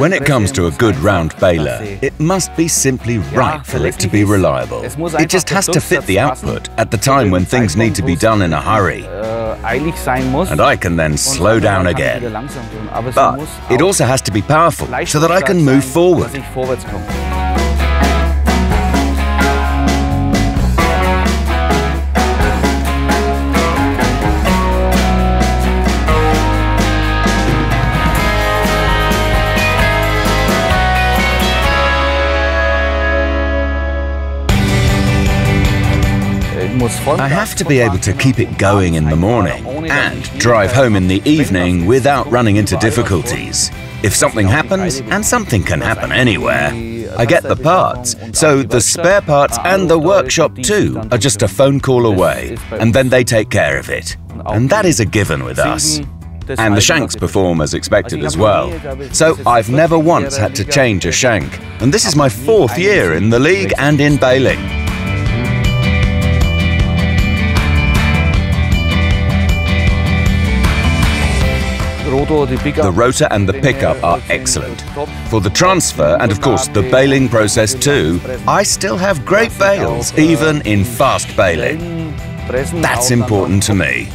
When it comes to a good round baler, it must be simply right for it to be reliable. It just has to fit the output at the time when things need to be done in a hurry. And I can then slow down again. But it also has to be powerful so that I can move forward. I have to be able to keep it going in the morning and drive home in the evening without running into difficulties. If something happens, and something can happen anywhere, I get the parts. So the spare parts and the workshop too are just a phone call away, and then they take care of it. And that is a given with us. And the shanks perform as expected as well. So I've never once had to change a shank. And this is my fourth year in the league and in baling. The rotor and the pickup are excellent. For the transfer and of course the baling process too, I still have great bales even in fast baling. That's important to me.